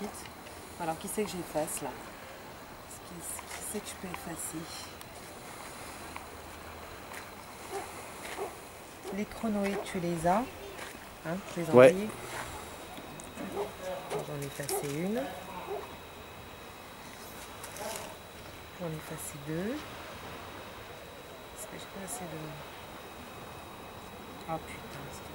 profite. Alors, qui c'est que j'efface là? Qui, c'est que je peux effacer? Les chronoïdes, tu les as? Hein, Tu les Ouais. J'en ai effacé une. J'en ai effacé deux. Est-ce que j'ai pas assez de... Ah putain.